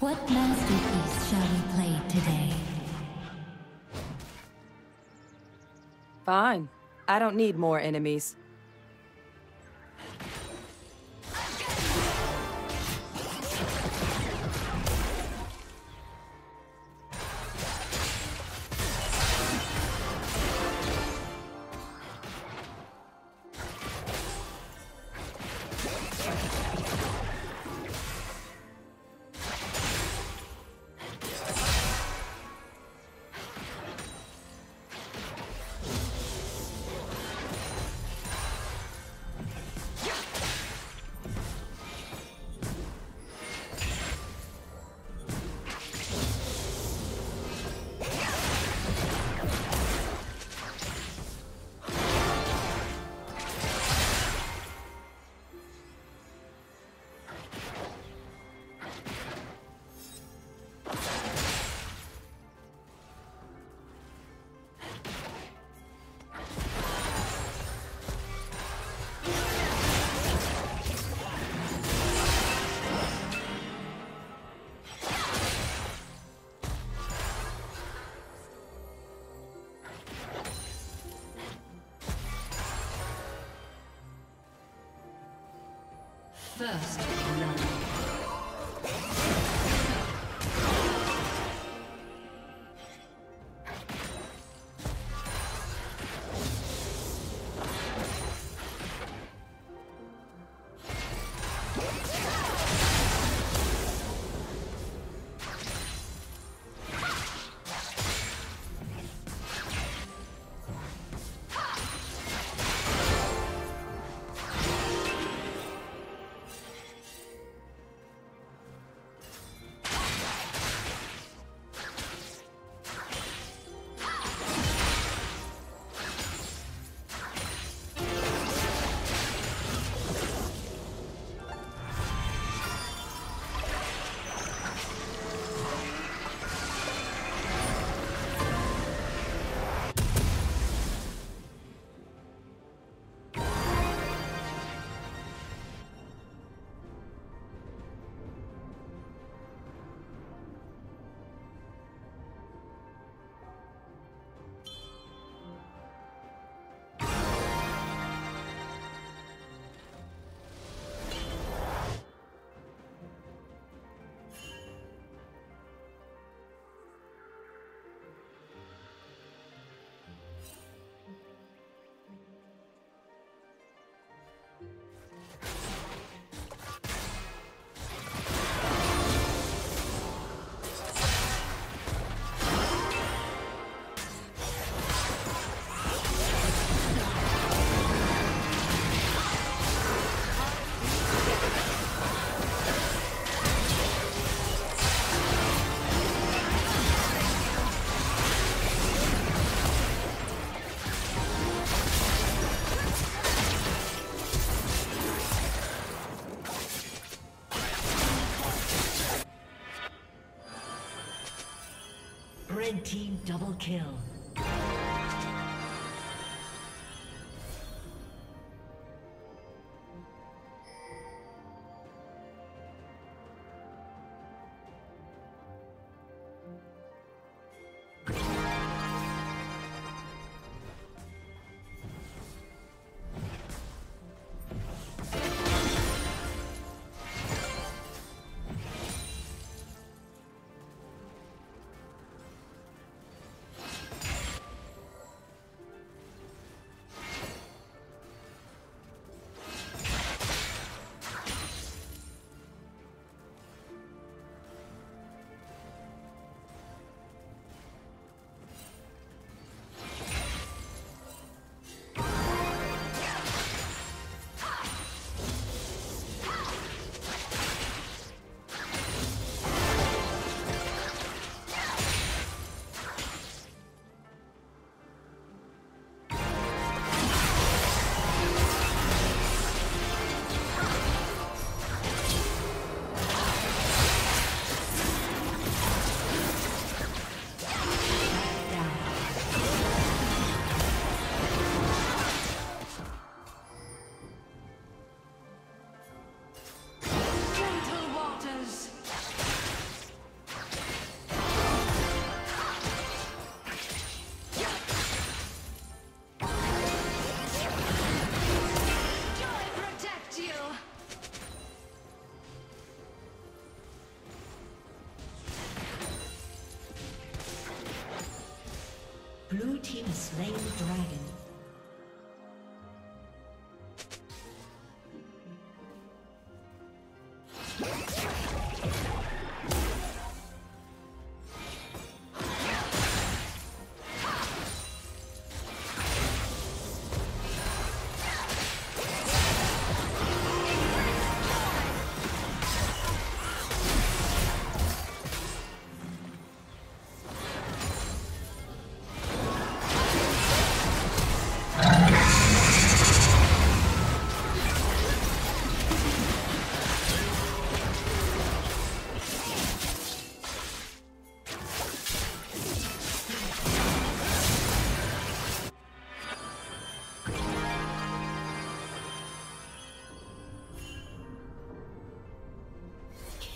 What masterpiece shall we play today? Fine. I don't need more enemies. First. Double kill.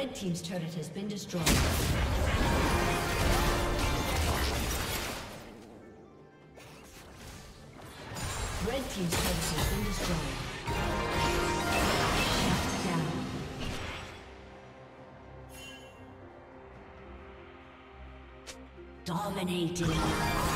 Red team's turret has been destroyed. Red team's turret has been destroyed. Shut. Dominating.